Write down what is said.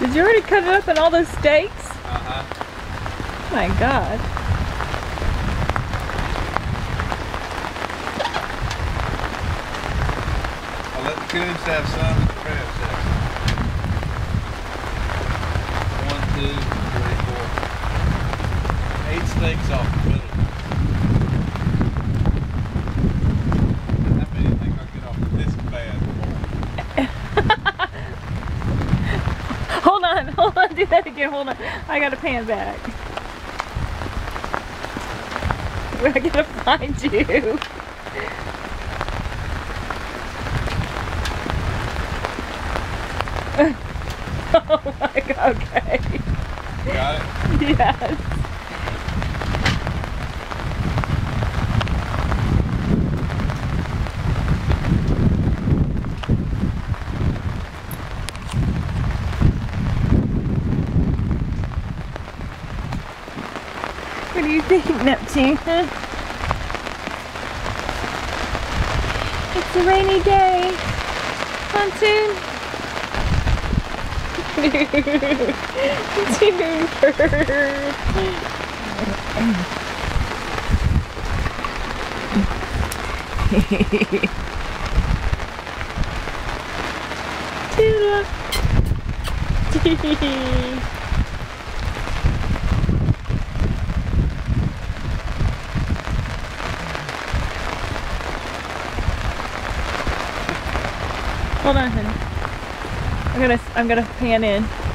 Did you already cut it up in all those steaks? Uh-huh. Oh my god. I'll let the coons have some and the crabs have some. One, two, three, four. Eight steaks off the middle. How many do you think I'll get off this bad boy? Hold on, hold on, do that again, hold on. I gotta pan back. I gonna find you. Oh my god, okay. Got it? Yes. You think, Neptune? It's a rainy day. Pontoon. Dude, Tuna. Hold on, honey. I'm gonna I'm gonna pan in.